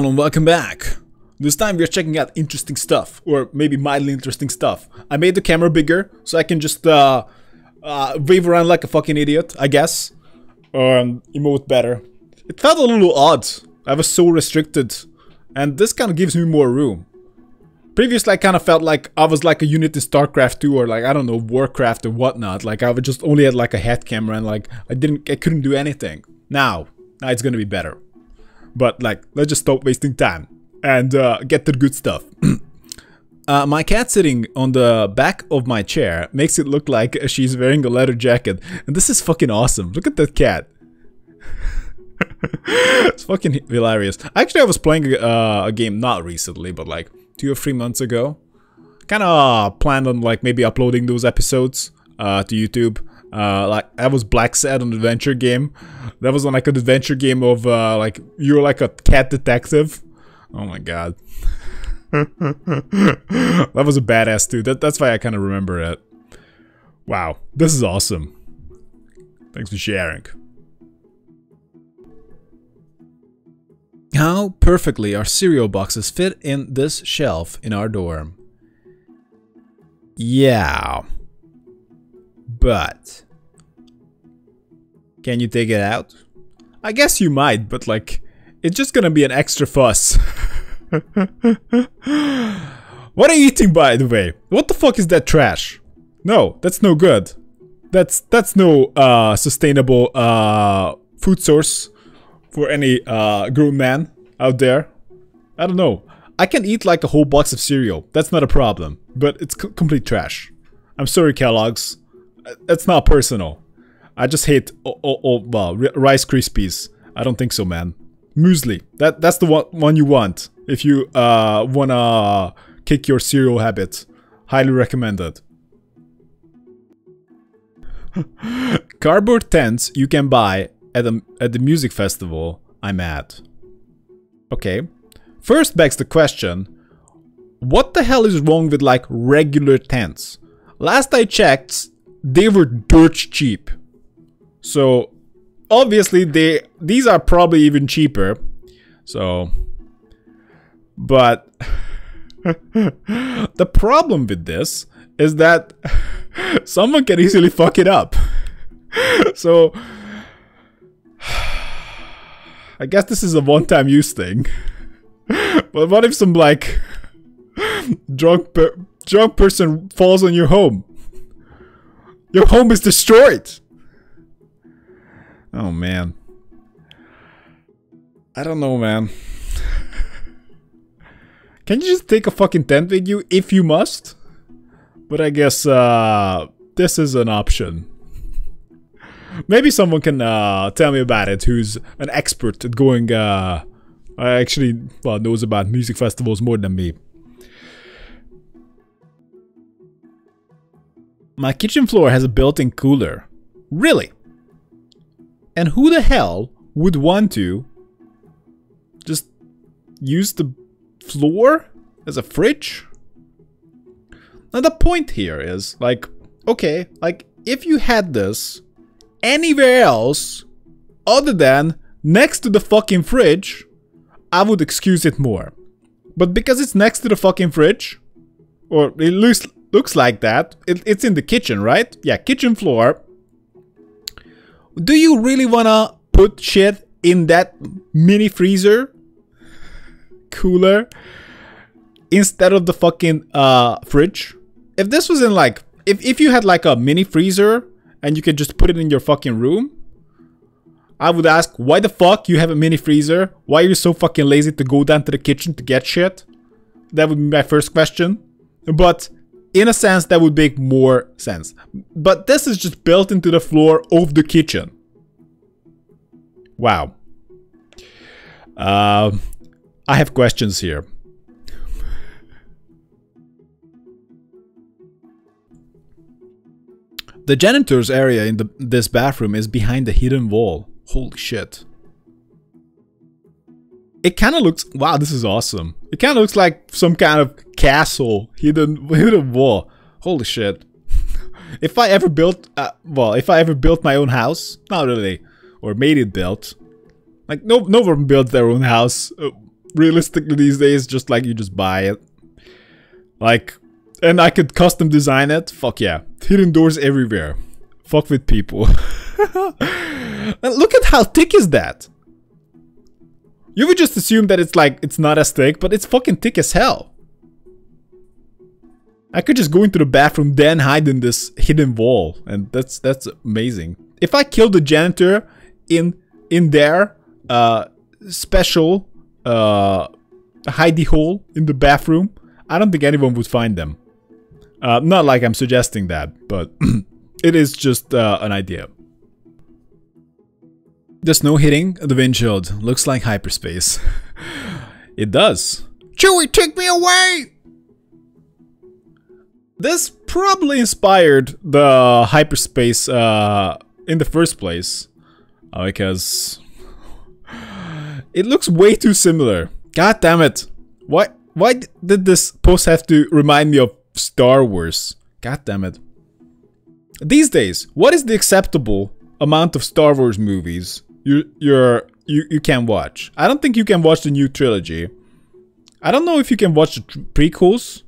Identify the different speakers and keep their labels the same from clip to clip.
Speaker 1: Hello and welcome back. This time we are checking out interesting stuff, or maybe mildly interesting stuff. I made the camera bigger so I can just uh, uh, wave around like a fucking idiot, I guess. Or um, emote better. It felt a little odd. I was so restricted. And this kind of gives me more room. Previously I kind of felt like I was like a unit in StarCraft 2 or like, I don't know, Warcraft or whatnot. Like I would just only had like a head camera and like I didn't, I couldn't do anything. Now, now it's gonna be better. But like, let's just stop wasting time and uh, get the good stuff. uh, my cat sitting on the back of my chair makes it look like she's wearing a leather jacket. And this is fucking awesome. Look at that cat. it's fucking hilarious. Actually, I was playing uh, a game not recently, but like two or three months ago. Kind of planned on like maybe uploading those episodes uh, to YouTube. Uh, like that was Blacksad, an adventure game. That was on like an adventure game of uh, like you're like a cat detective. Oh my god, that was a badass dude. That, that's why I kind of remember it. Wow, this is awesome. Thanks for sharing. How perfectly our cereal boxes fit in this shelf in our dorm. Yeah. But... Can you take it out? I guess you might, but like, it's just gonna be an extra fuss. what are you eating by the way? What the fuck is that trash? No, that's no good. That's that's no uh, sustainable uh, food source for any uh, grown man out there. I don't know. I can eat like a whole box of cereal. That's not a problem. But it's complete trash. I'm sorry, Kellogg's. That's not personal. I just hate oh, oh, oh, well, Rice Krispies. I don't think so, man. Muesli. That that's the one, one you want if you uh, wanna kick your cereal habit. Highly recommended. Cardboard tents you can buy at the at the music festival I'm at. Okay. First begs the question, what the hell is wrong with like regular tents? Last I checked, they were dirt cheap. So obviously they these are probably even cheaper. So but the problem with this is that someone can easily fuck it up. so I guess this is a one-time use thing. but what if some like drunk per drunk person falls on your home? Your home is destroyed. Oh man. I don't know, man. Can you just take a fucking tent with you if you must? But I guess uh, this is an option. Maybe someone can uh, tell me about it who's an expert at going, uh, actually well, knows about music festivals more than me. My kitchen floor has a built-in cooler. Really? And who the hell would want to just use the floor as a fridge? Now the point here is like, okay, like if you had this anywhere else other than next to the fucking fridge, I would excuse it more. But because it's next to the fucking fridge, or it looks looks like that, it, it's in the kitchen, right? Yeah, kitchen floor. Do you really wanna put shit in that mini freezer cooler instead of the fucking uh, fridge? If this was in like, if, if you had like a mini freezer and you could just put it in your fucking room, I would ask, why the fuck you have a mini freezer? Why are you so fucking lazy to go down to the kitchen to get shit? That would be my first question. But in a sense, that would make more sense. But this is just built into the floor of the kitchen. Wow. Uh, I have questions here. The janitor's area in the, this bathroom is behind the hidden wall. Holy shit. It kind of looks... Wow, this is awesome. It kind of looks like some kind of castle, hidden, hidden wall. Holy shit. if I ever built... Uh, well, if I ever built my own house... Not really. Or made it built. Like, no, no one built their own house. Uh, realistically these days, just like you just buy it. Like, and I could custom design it. Fuck yeah. Hidden doors everywhere. Fuck with people. look at how thick is that. You would just assume that it's like, it's not as thick, but it's fucking thick as hell. I could just go into the bathroom, then hide in this hidden wall, and that's that's amazing. If I kill the janitor in in their uh, special uh, hidey hole in the bathroom, I don't think anyone would find them. Uh, not like I'm suggesting that, but it is just uh, an idea. The snow hitting the windshield looks like hyperspace. it does. Chewie, take me away! This probably inspired the hyperspace uh, in the first place. Uh, because it looks way too similar. God damn it. Why why did this post have to remind me of Star Wars? God damn it. These days, what is the acceptable amount of Star Wars movies you you're you, you can watch? I don't think you can watch the new trilogy. I don't know if you can watch the prequels.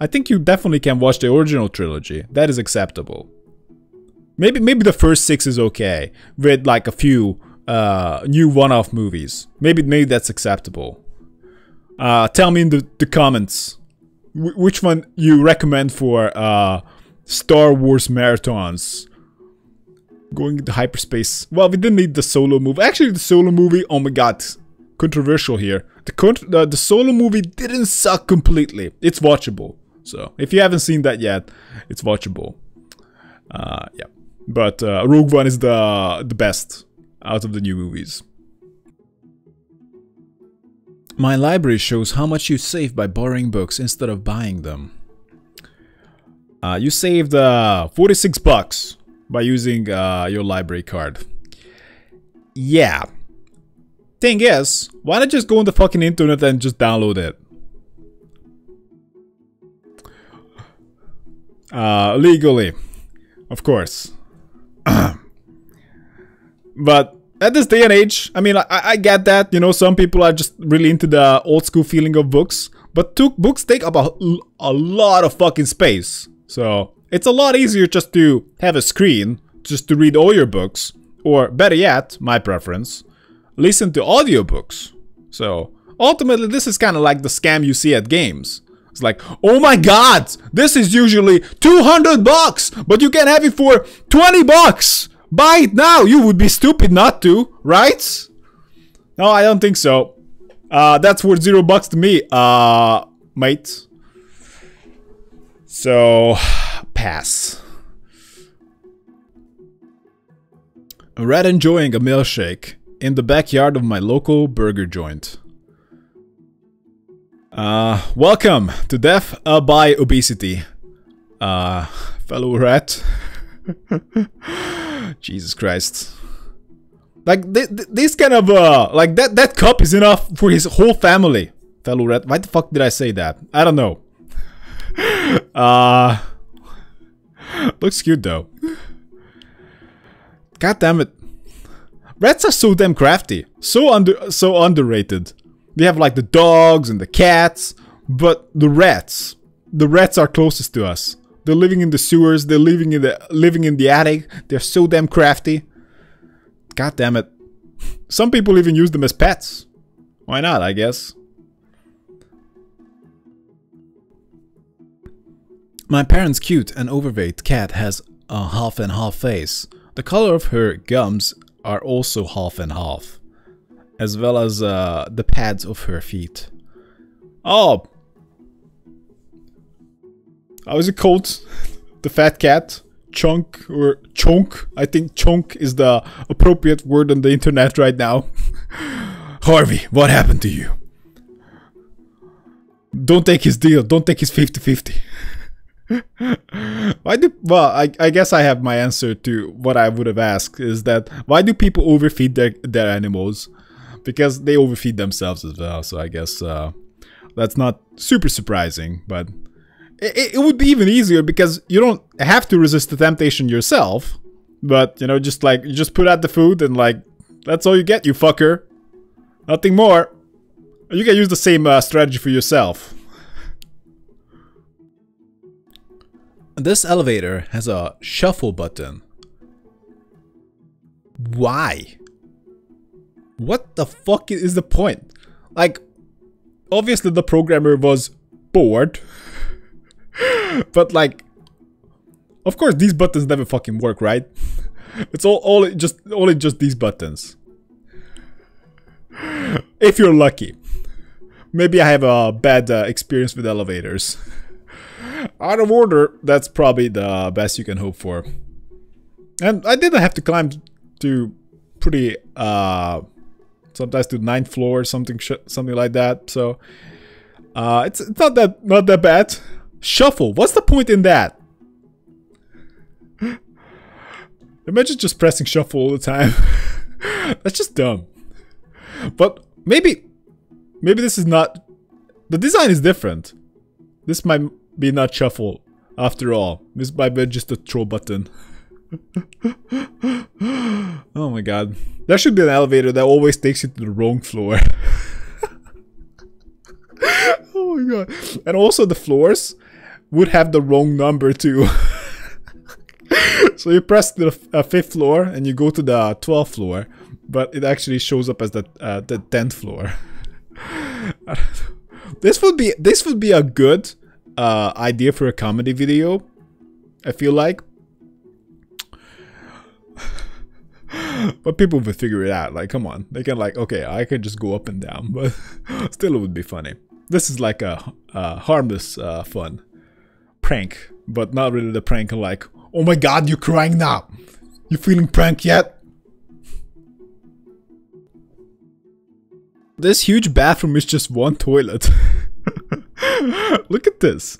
Speaker 1: I think you definitely can watch the original trilogy. That is acceptable. Maybe maybe the first six is okay with like a few uh, new one-off movies. Maybe maybe that's acceptable. Uh, tell me in the, the comments which one you recommend for uh, Star Wars marathons. Going into hyperspace. Well, we didn't need the solo movie. Actually, the solo movie. Oh my god, controversial here. The uh, the solo movie didn't suck completely. It's watchable. So if you haven't seen that yet, it's watchable. Uh, yeah, but uh, Rogue One is the the best out of the new movies. My library shows how much you save by borrowing books instead of buying them. Uh, you saved uh, 46 bucks by using uh, your library card. Yeah. Thing is, why not just go on the fucking internet and just download it? Uh, legally, of course. but at this day and age, I mean, I, I, get that, you know, some people are just really into the old school feeling of books, but two books take up a, a lot of fucking space. So it's a lot easier just to have a screen, just to read all your books, or better yet, my preference, listen to audiobooks. So ultimately, this is kind of like the scam you see at games. It's like, oh my god, this is usually 200 bucks, but you can have it for 20 bucks. Buy it now. You would be stupid not to, right? No, I don't think so. Uh, that's worth zero bucks to me, uh, mate. So, pass. Red enjoying a milkshake in the backyard of my local burger joint. Uh, welcome to Death by Obesity. Uh, fellow rat. Jesus Christ. Like, th th this kind of, uh, like, that, that cup is enough for his whole family. Fellow rat. Why the fuck did I say that? I don't know. uh, looks cute though. God damn it. Rats are so damn crafty. So under, so underrated. We have like the dogs and the cats, but the rats, the rats are closest to us. They're living in the sewers, they're living in the living in the attic. They're so damn crafty. God damn it. Some people even use them as pets. Why not, I guess. My parents' cute and overweight cat has a half and half face. The color of her gums are also half and half as well as uh, the pads of her feet. Oh! How is it called? the fat cat? Chunk or chunk? I think chunk is the appropriate word on the internet right now. Harvey, what happened to you? Don't take his deal. Don't take his 50-50. why do well I, I guess I have my answer to what I would have asked is that why do people overfeed their their animals? Because they overfeed themselves as well. So I guess uh, that's not super surprising, but it, it would be even easier because you don't have to resist the temptation yourself. But you know, just like you just put out the food and like that's all you get, you fucker. Nothing more. You can use the same uh, strategy for yourself. This elevator has a shuffle button. Why? What the fuck is the point? Like, obviously the programmer was bored. but like, of course these buttons never fucking work, right? It's all, all just only just these buttons. If you're lucky. Maybe I have a bad uh, experience with elevators. Out of order, that's probably the best you can hope for. And I didn't have to climb to pretty, uh, sometimes to ninth floor, something, something like that. So, uh, it's, it's not that, not that bad. Shuffle. What's the point in that? Imagine just pressing shuffle all the time. That's just dumb. But maybe, maybe this is not, the design is different. This might be not shuffle after all. This might be just a throw button. oh my god. There should be an elevator that always takes you to the wrong floor. oh my god. And also the floors would have the wrong number too. so you press the uh, fifth floor and you go to the 12th floor, but it actually shows up as the uh, the 10th floor. this would be this would be a good uh, idea for a comedy video. I feel like. but people would figure it out. Like, come on, they can like, okay, I can just go up and down, but still, it would be funny. This is like a, a harmless uh, fun prank, but not really the prank like, oh my god, you're crying now. You feeling prank yet? This huge bathroom is just one toilet. Look at this.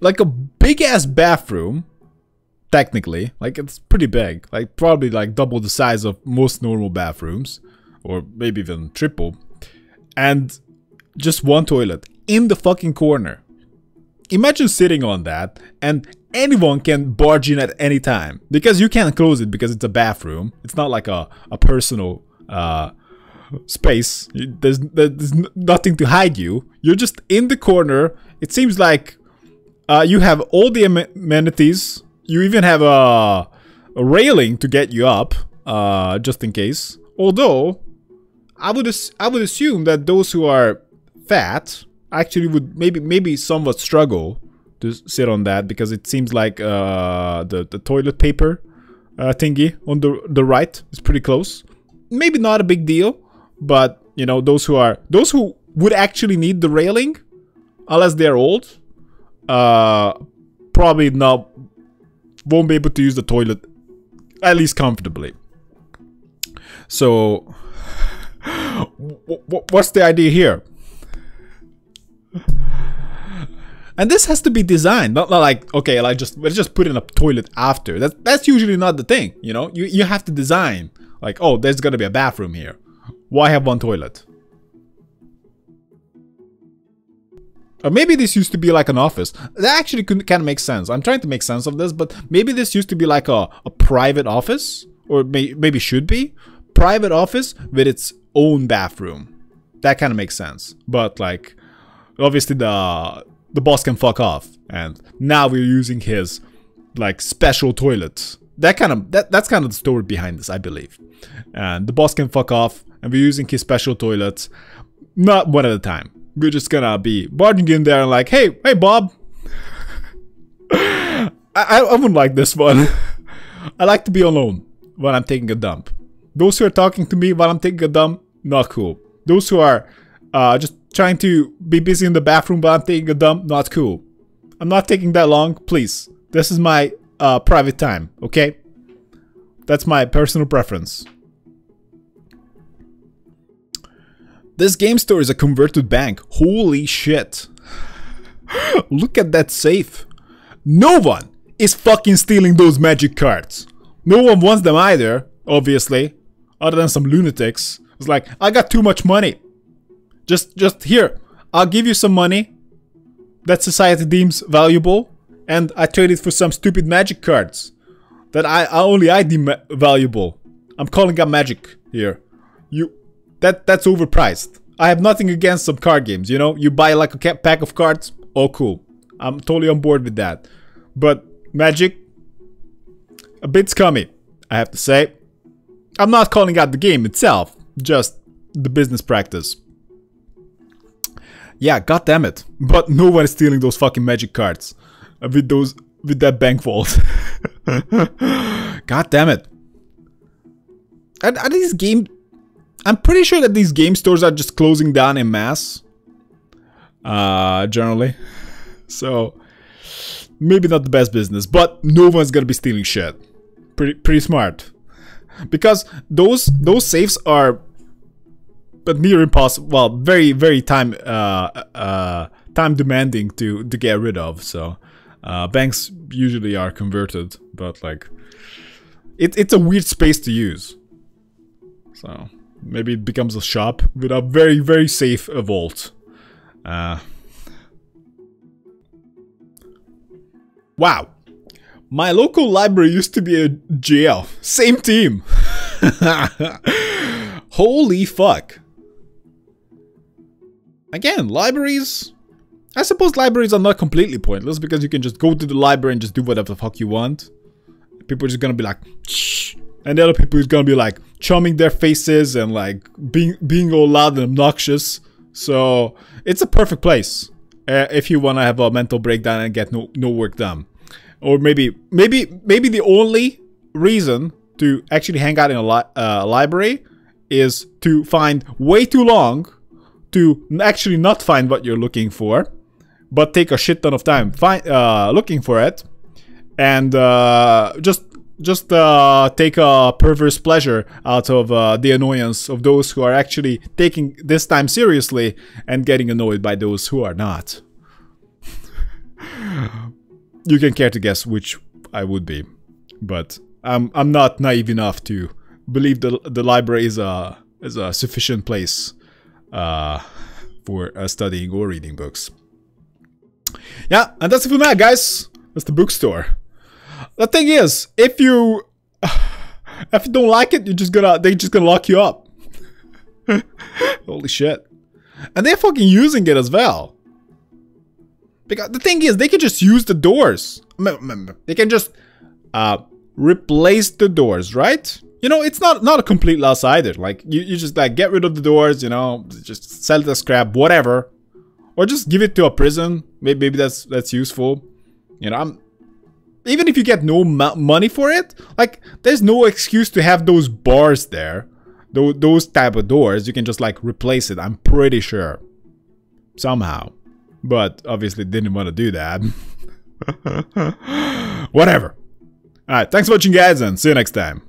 Speaker 1: Like a big ass bathroom, technically. Like it's pretty big. Like probably like double the size of most normal bathrooms. Or maybe even triple. And just one toilet in the fucking corner. Imagine sitting on that and anyone can barge in at any time. Because you can't close it because it's a bathroom. It's not like a, a personal uh, space. There's, there's nothing to hide you. You're just in the corner. It seems like uh, you have all the amenities. You even have a, a railing to get you up, uh, just in case. Although, I would I would assume that those who are fat actually would maybe maybe somewhat struggle to sit on that because it seems like uh, the the toilet paper uh, thingy on the the right is pretty close. Maybe not a big deal, but you know those who are those who would actually need the railing unless they're old uh probably not won't be able to use the toilet at least comfortably. So what's the idea here? And this has to be designed not, not like okay like just let's just put in a toilet after. That's that's usually not the thing you know? You you have to design like oh there's gonna be a bathroom here. Why have one toilet? Or maybe this used to be like an office. That actually kind of makes sense. I'm trying to make sense of this, but maybe this used to be like a, a private office, or may, maybe should be. Private office with its own bathroom. That kind of makes sense. But like, obviously the the boss can fuck off, and now we're using his like special toilet. That kind of that that's kind of the story behind this, I believe. And the boss can fuck off, and we're using his special toilets, not one at a time. We're just gonna be barging in there and like, hey, hey, Bob. I, I, wouldn't like this one. I like to be alone when I'm taking a dump. Those who are talking to me while I'm taking a dump, not cool. Those who are uh, just trying to be busy in the bathroom while I'm taking a dump, not cool. I'm not taking that long, please. This is my uh, private time, okay? That's my personal preference. This game store is a converted bank. Holy shit. Look at that safe. No one is fucking stealing those magic cards. No one wants them either, obviously. Other than some lunatics. It's like, I got too much money. Just, just here. I'll give you some money that society deems valuable. And I trade it for some stupid magic cards. That I, only I deem valuable. I'm calling up magic here. You that that's overpriced. I have nothing against some card games, you know? You buy like a pack of cards, oh cool. I'm totally on board with that. But Magic, a bit scummy, I have to say. I'm not calling out the game itself, just the business practice. Yeah, god damn it. But no one is stealing those fucking magic cards. Uh, with those with that bank vault. god damn it. Are, are these game I'm pretty sure that these game stores are just closing down in mass. Uh generally. So maybe not the best business, but no one's gonna be stealing shit. Pretty pretty smart. Because those those safes are but near impossible well very very time uh uh time demanding to to get rid of so uh banks usually are converted but like it, it's a weird space to use so maybe it becomes a shop with a very very safe vault uh Wow. My local library used to be a jail. Same team. Holy fuck. Again, libraries... I suppose libraries are not completely pointless because you can just go to the library and just do whatever the fuck you want. People are just gonna be like, Shh. and the other people is gonna be like chumming their faces and like being being all loud and obnoxious. So it's a perfect place uh, if you wanna have a mental breakdown and get no no work done or maybe maybe maybe the only reason to actually hang out in a li uh, library is to find way too long to actually not find what you're looking for, but take a shit ton of time find uh, looking for it, and uh, just just uh, take a perverse pleasure out of uh, the annoyance of those who are actually taking this time seriously and getting annoyed by those who are not. you can care to guess which I would be, but I'm I'm not naive enough to believe the the library is a is a sufficient place uh, for uh, studying or reading books. Yeah, and that's it for now, guys. That's the bookstore. The thing is, if you if you don't like it, you're just gonna they're just gonna lock you up. Holy shit. And they're fucking using it as well. Because the thing is, they can just use the doors. They can just uh, replace the doors, right? You know, it's not not a complete loss either. Like, you, you just like get rid of the doors, you know, just sell the scrap, whatever. Or just give it to a prison. Maybe, maybe that's that's useful. You know, I'm even if you get no money for it, like there's no excuse to have those bars there. Those, those type of doors, you can just like replace it. I'm pretty sure. Somehow. But obviously didn't want to do that. Whatever. Alright, thanks for watching guys and see you next time.